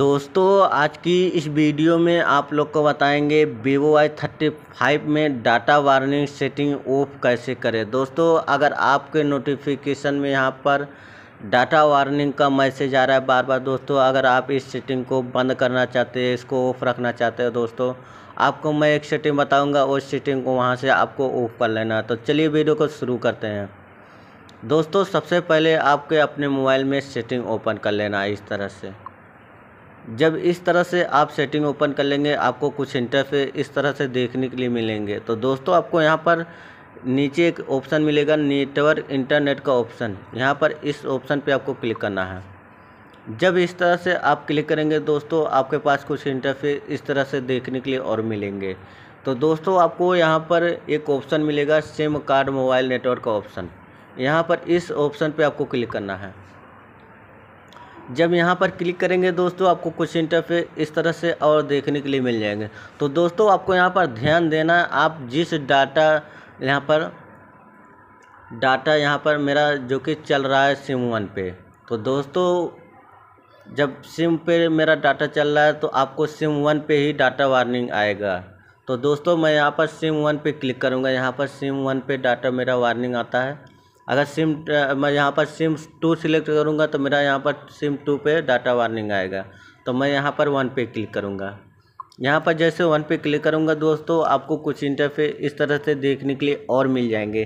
दोस्तों, आज की इस वीडियो में आप लोग को बताएँगे वीवो वाई थर्टी फाइव में डाटा वार्निंग सेटिंग ऑफ़ कैसे करें। दोस्तों, अगर आपके नोटिफिकेशन में यहाँ पर डाटा वार्निंग का मैसेज आ रहा है बार बार दोस्तों, अगर आप इस सेटिंग को बंद करना चाहते हैं, इसको ऑफ़ रखना चाहते हैं, दोस्तों, आपको मैं एक सेटिंग बताऊँगा, उस सेटिंग को वहाँ से आपको ऑफ़ कर लेना। तो चलिए वीडियो को शुरू करते हैं। दोस्तों, सबसे पहले आपके अपने मोबाइल में सेटिंग ओपन कर लेना इस तरह से। जब इस तरह से आप सेटिंग ओपन कर लेंगे, आपको कुछ इंटरफेस इस तरह से देखने के लिए मिलेंगे। तो दोस्तों, आपको यहाँ पर नीचे एक ऑप्शन मिलेगा नेटवर्क इंटरनेट का ऑप्शन यहाँ पर इस ऑप्शन पे आपको क्लिक करना है। जब इस तरह से आप क्लिक करेंगे दोस्तों, आपके पास कुछ इंटरफेस इस तरह से देखने के लिए और मिलेंगे। तो दोस्तों, आपको यहाँ पर एक ऑप्शन मिलेगा सिम कार्ड मोबाइल नेटवर्क का ऑप्शन यहाँ पर इस ऑप्शन पर आपको क्लिक करना है। जब यहाँ पर क्लिक करेंगे दोस्तों, आपको कुछ इंटरफेस इस तरह से और देखने के लिए मिल जाएँगे। तो दोस्तों, आपको यहाँ पर ध्यान देना है, आप जिस डाटा यहाँ पर डाटा यहाँ पर मेरा जो कि चल रहा है सिम वन पे। तो दोस्तों, जब सिम पे मेरा डाटा चल रहा है तो आपको सिम वन पे ही डाटा वार्निंग आएगा। तो दोस्तों, मैं यहाँ पर सिम वन पे क्लिक करूँगा। यहाँ पर सिम वन पे डाटा मेरा वार्निंग आता है। अगर सिम मैं यहाँ पर सिम टू सिलेक्ट करूँगा तो मेरा यहाँ पर सिम टू पे डाटा वार्निंग आएगा। तो मैं यहाँ पर वन पे क्लिक करूँगा। यहाँ पर जैसे वन पे क्लिक करूँगा दोस्तों, आपको कुछ इंटरफेस इस तरह से देखने के लिए और मिल जाएँगे।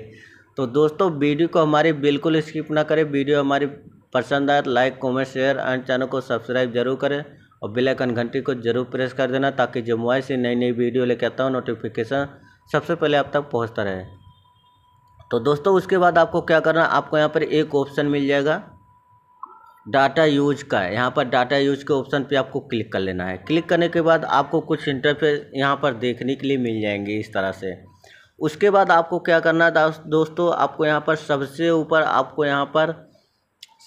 तो दोस्तों, वीडियो को हमारी बिल्कुल स्किप ना करें। वीडियो हमारी पसंद आए like comment share and channel को सब्सक्राइब ज़रूर करें। और बेल आइकन घंटी को ज़रूर प्रेस कर देना ताकि जो मोबाइल से नई नई वीडियो लेके आता हूँ नोटिफिकेशन सबसे पहले आप तक पहुँचता रहे। तो दोस्तों, उसके बाद आपको क्या करना आपको यहाँ पर एक ऑप्शन मिल जाएगा। डाटा यूज़ का यहाँ पर डाटा यूज़ के ऑप्शन पे आपको क्लिक कर लेना है। क्लिक करने के बाद आपको कुछ इंटरफेस यहाँ पर देखने के लिए मिल जाएँगे इस तरह से। उसके बाद आपको क्या करना है दोस्तों, आपको यहाँ पर सबसे ऊपर आपको यहाँ पर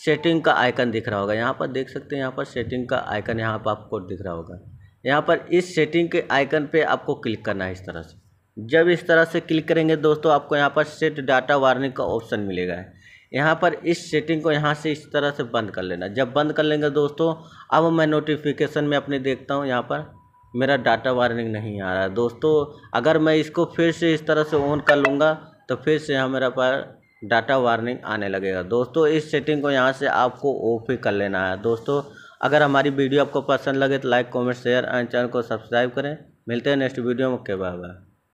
सेटिंग का आइकन दिख रहा होगा। यहाँ पर देख सकते हैं, यहाँ पर सेटिंग का आइकन यहाँ पर आपको दिख रहा होगा। यहाँ पर इस सेटिंग के आइकन पे आपको क्लिक करना है इस तरह से। जब इस तरह से क्लिक करेंगे दोस्तों, आपको यहाँ पर सेट डाटा वार्निंग का ऑप्शन मिलेगा। यहाँ पर इस सेटिंग को यहाँ से इस तरह से बंद कर लेना। जब बंद कर लेंगे दोस्तों, अब मैं नोटिफिकेशन में अपने देखता हूँ यहाँ पर मेरा डाटा वार्निंग नहीं आ रहा। है दोस्तों, अगर मैं इसको फिर से इस तरह से ऑन कर लूँगा तो फिर से यहाँ मेरा पर डाटा वार्निंग आने लगेगा। दोस्तों, इस सेटिंग को यहाँ से आपको ऑफ़ ही कर लेना है। दोस्तों, अगर हमारी वीडियो आपको पसंद लगे तो like comment share and channel को सब्सक्राइब करें। मिलते हैं नेक्स्ट वीडियो में। के बाय बाय